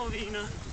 Carolina.